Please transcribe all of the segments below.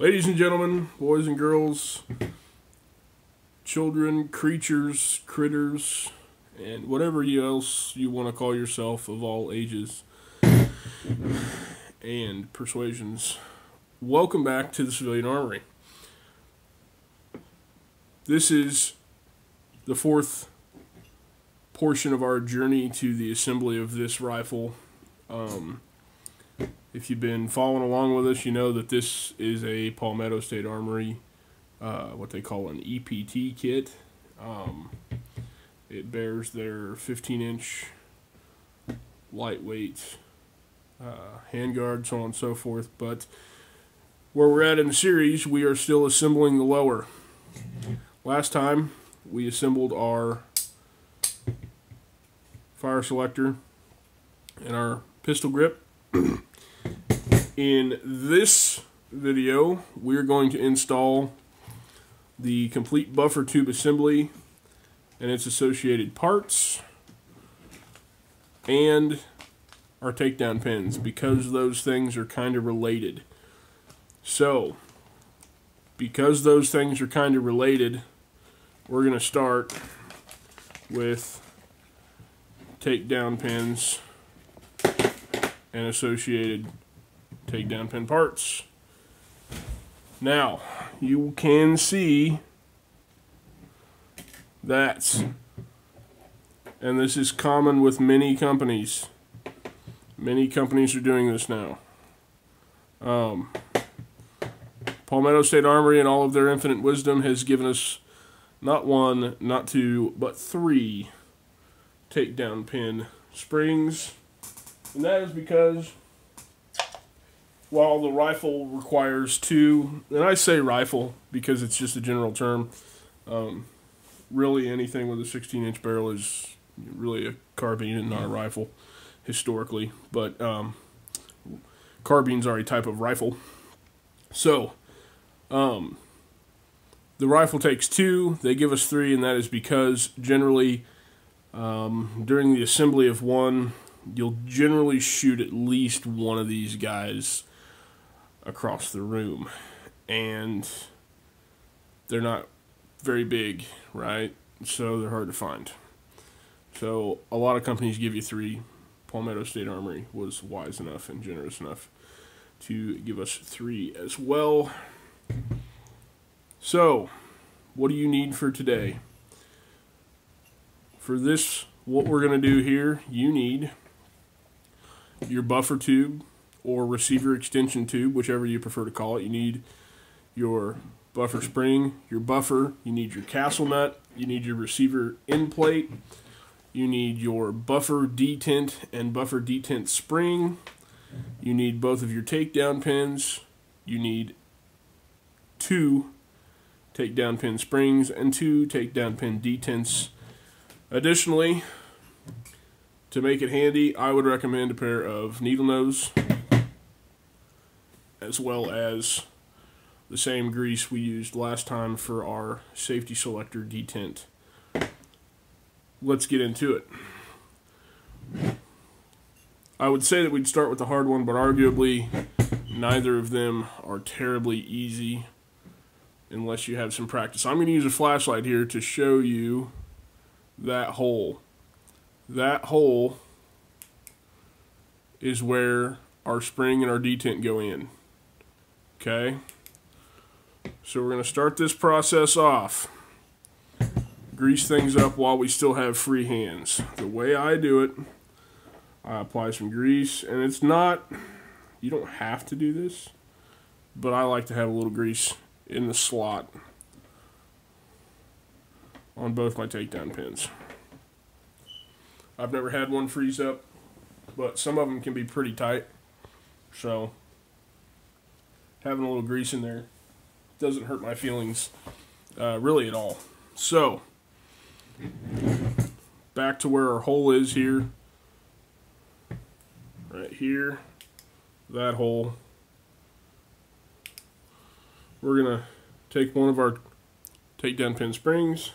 Ladies and gentlemen, boys and girls, children, creatures, critters, and whatever you else you want to call yourself of all ages and persuasions, welcome back to the Civilian Armory. This is the fourth portion of our journey to the assembly of this rifle. Um, if you've been following along with us, you know that this is a Palmetto State Armory, uh, what they call an EPT kit. Um, it bears their 15 inch lightweight uh, handguard, so on and so forth. But where we're at in the series, we are still assembling the lower. Last time, we assembled our fire selector and our pistol grip. In this video, we're going to install the complete buffer tube assembly and its associated parts and our takedown pins because those things are kind of related. So, because those things are kind of related, we're going to start with takedown pins and associated takedown pin parts. Now, you can see that, and this is common with many companies. Many companies are doing this now. Um, Palmetto State Armory and all of their infinite wisdom has given us not one, not two, but three takedown pin springs. And that is because while the rifle requires two, and I say rifle because it's just a general term, um, really anything with a 16 inch barrel is really a carbine and not a rifle historically, but um, carbines are a type of rifle. So, um, the rifle takes two, they give us three, and that is because generally um, during the assembly of one, you'll generally shoot at least one of these guys across the room. And they're not very big, right? So they're hard to find. So a lot of companies give you three. Palmetto State Armory was wise enough and generous enough to give us three as well. So, what do you need for today? For this, what we're going to do here, you need your buffer tube or receiver extension tube, whichever you prefer to call it. You need your buffer spring, your buffer, you need your castle nut, you need your receiver end plate, you need your buffer detent and buffer detent spring, you need both of your takedown pins, you need two takedown pin springs and two takedown pin detents. Additionally, to make it handy, I would recommend a pair of needle nose as well as the same grease we used last time for our safety selector detent. Let's get into it. I would say that we'd start with the hard one, but arguably neither of them are terribly easy unless you have some practice. I'm going to use a flashlight here to show you that hole. That hole is where our spring and our detent go in. Okay? So we're going to start this process off. Grease things up while we still have free hands. The way I do it, I apply some grease, and it's not, you don't have to do this, but I like to have a little grease in the slot on both my takedown pins. I've never had one freeze up, but some of them can be pretty tight. So having a little grease in there doesn't hurt my feelings uh, really at all. So back to where our hole is here. Right here, that hole. We're going to take one of our takedown pin springs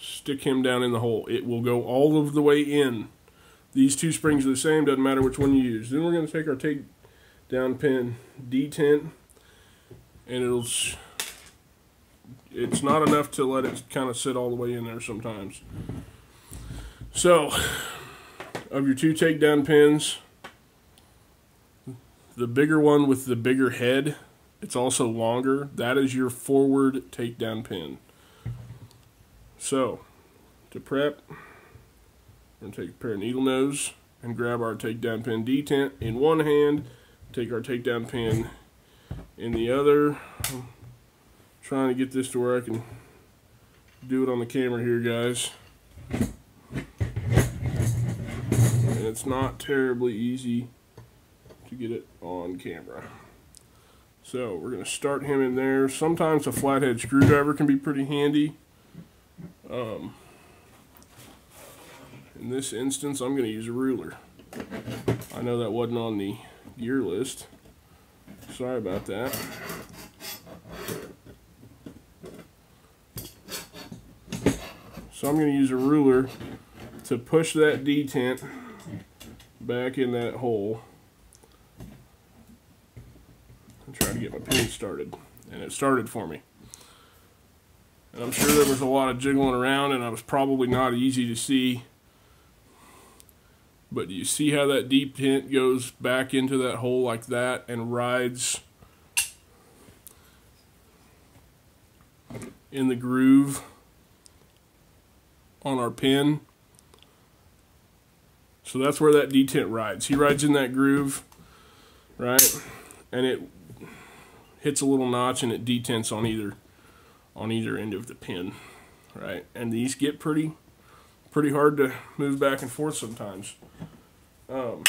stick him down in the hole. It will go all of the way in. These two springs are the same, doesn't matter which one you use. Then we're going to take our take down pin detent and it'll it's not enough to let it kind of sit all the way in there sometimes. So, of your two takedown pins, the bigger one with the bigger head, it's also longer. That is your forward takedown pin. So, to prep, we're going to take a pair of needle nose and grab our takedown pin detent in one hand, take our takedown pin in the other. I'm trying to get this to where I can do it on the camera here, guys. And it's not terribly easy to get it on camera. So we're going to start him in there. Sometimes a flathead screwdriver can be pretty handy. Um, in this instance, I'm going to use a ruler. I know that wasn't on the gear list. Sorry about that. So I'm going to use a ruler to push that detent back in that hole and try to get my pin started. And it started for me. And I'm sure there was a lot of jiggling around and I was probably not easy to see but do you see how that deep detent goes back into that hole like that and rides in the groove on our pin? So that's where that detent rides. He rides in that groove, right? And it hits a little notch and it detents on either on either end of the pin, right? And these get pretty pretty hard to move back and forth sometimes. Um,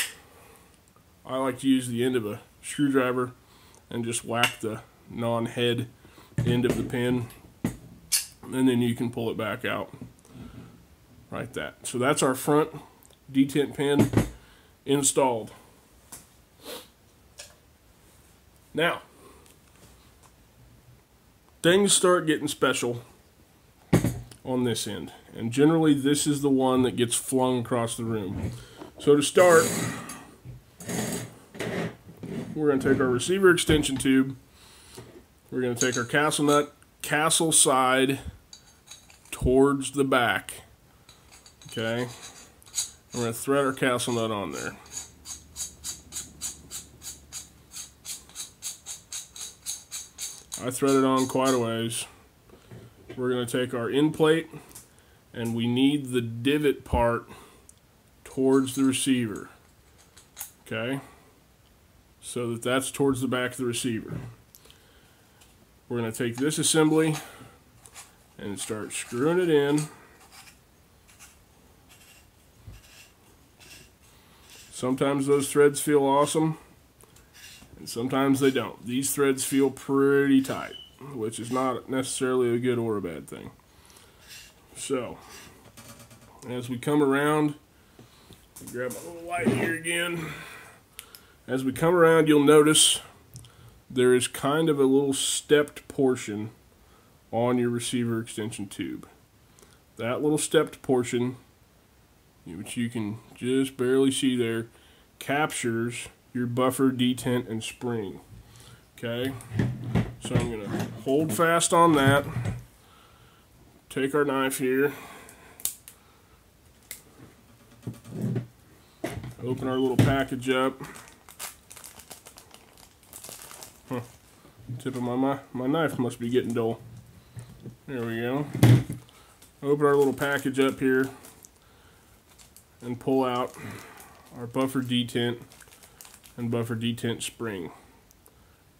I like to use the end of a screwdriver and just whack the non-head end of the pin and then you can pull it back out like that. So that's our front detent pin installed. Now, things start getting special on this end. And generally this is the one that gets flung across the room. So to start, we're going to take our receiver extension tube. We're going to take our castle nut castle side towards the back. Okay. We're going to thread our castle nut on there. I threaded on quite a ways. We're going to take our end plate and we need the divot part towards the receiver. Okay? So that that's towards the back of the receiver. We're going to take this assembly and start screwing it in. Sometimes those threads feel awesome, and sometimes they don't. These threads feel pretty tight, which is not necessarily a good or a bad thing. So, as we come around, grab my little light here again. As we come around, you'll notice there is kind of a little stepped portion on your receiver extension tube. That little stepped portion, which you can just barely see there, captures your buffer, detent, and spring. Okay, so I'm going to hold fast on that take our knife here, open our little package up. Huh. Tip of my, my, my knife must be getting dull. There we go. Open our little package up here and pull out our buffer detent and buffer detent spring.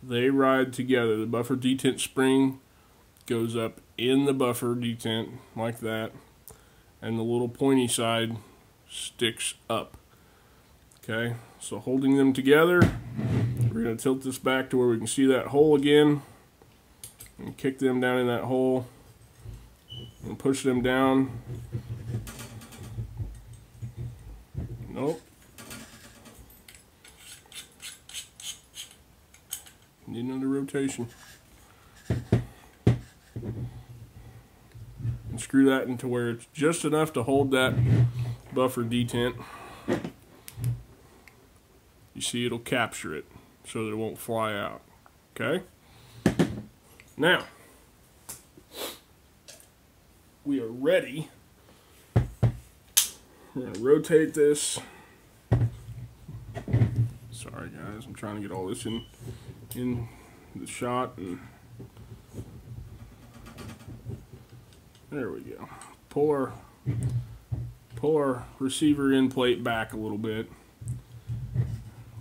They ride together. The buffer detent spring goes up in the buffer detent like that and the little pointy side sticks up. Okay so holding them together we're going to tilt this back to where we can see that hole again and kick them down in that hole and push them down. Nope need another rotation And screw that into where it's just enough to hold that buffer detent. You see it'll capture it so that it won't fly out. Okay? Now, we are ready. We're going to rotate this. Sorry guys, I'm trying to get all this in in the shot and there we go. Pull our pull our receiver end plate back a little bit.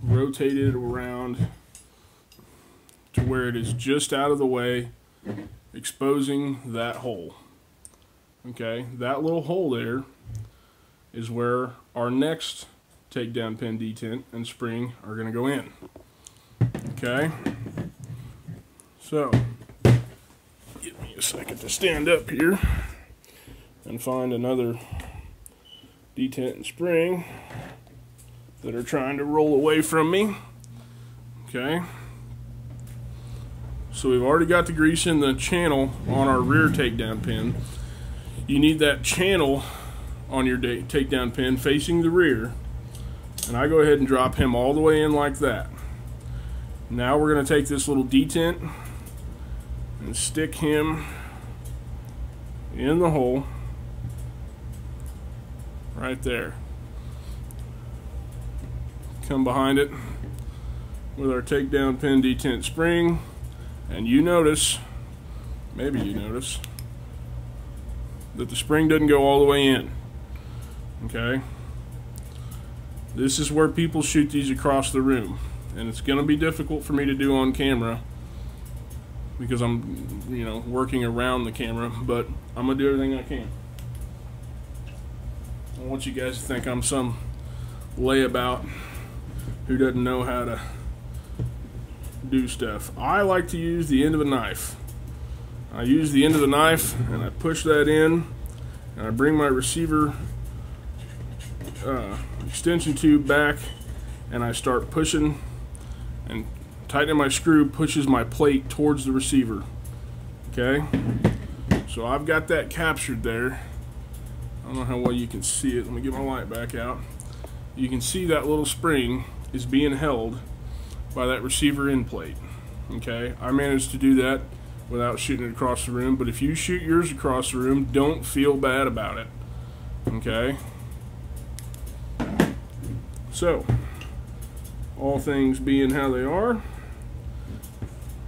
Rotate it around to where it is just out of the way, exposing that hole. Okay, that little hole there is where our next takedown pin detent and spring are going to go in. Okay, so give me a second to stand up here and find another detent and spring that are trying to roll away from me. Okay. So we've already got the grease in the channel on our rear takedown pin. You need that channel on your takedown pin facing the rear. And I go ahead and drop him all the way in like that. Now we're going to take this little detent and stick him in the hole right there. Come behind it with our takedown pin detent spring and you notice, maybe you notice, that the spring doesn't go all the way in. Okay? This is where people shoot these across the room. And it's going to be difficult for me to do on camera because I'm, you know, working around the camera, but I'm going to do everything I can. I want you guys to think I'm some layabout who doesn't know how to do stuff. I like to use the end of a knife. I use the end of the knife and I push that in and I bring my receiver uh, extension tube back and I start pushing and tightening my screw pushes my plate towards the receiver. Okay? So I've got that captured there. I don't know how well you can see it. Let me get my light back out. You can see that little spring is being held by that receiver end plate. Okay, I managed to do that without shooting it across the room, but if you shoot yours across the room, don't feel bad about it. Okay? So, all things being how they are,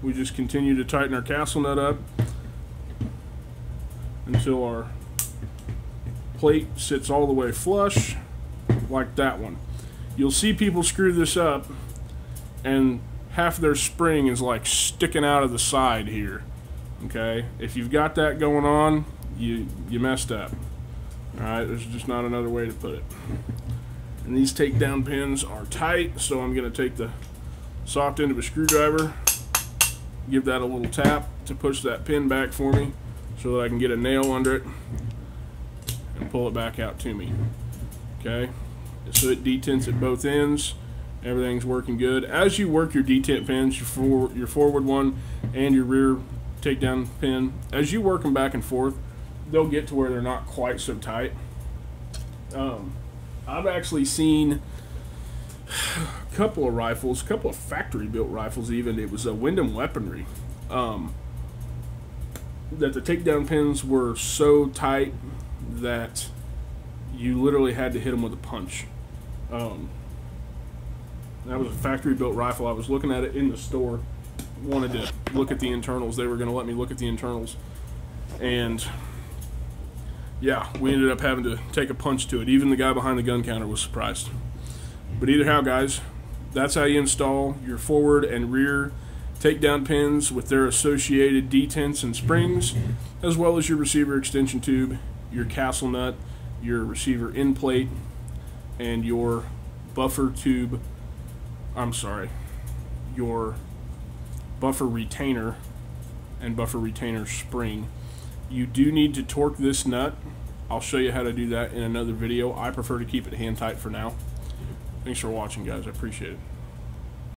we just continue to tighten our castle nut up until our plate sits all the way flush like that one. You'll see people screw this up and half their spring is like sticking out of the side here. Okay, if you've got that going on, you you messed up. All right, there's just not another way to put it. And these takedown pins are tight, so I'm going to take the soft end of a screwdriver, give that a little tap to push that pin back for me so that I can get a nail under it and pull it back out to me. Okay, so it detents at both ends everything's working good. As you work your detent pins, your, for, your forward one and your rear takedown pin, as you work them back and forth, they'll get to where they're not quite so tight. Um, I've actually seen a couple of rifles, a couple of factory built rifles even. It was a Windham weaponry. Um, that the takedown pins were so tight that you literally had to hit them with a punch. Um, that was a factory built rifle. I was looking at it in the store. Wanted to look at the internals. They were going to let me look at the internals. And yeah, we ended up having to take a punch to it. Even the guy behind the gun counter was surprised. But either how, guys, that's how you install your forward and rear takedown pins with their associated detents and springs, as well as your receiver extension tube, your castle nut, your receiver end plate, and your buffer tube I'm sorry, your buffer retainer and buffer retainer spring. You do need to torque this nut. I'll show you how to do that in another video. I prefer to keep it hand tight for now. Thanks for watching, guys. I appreciate it.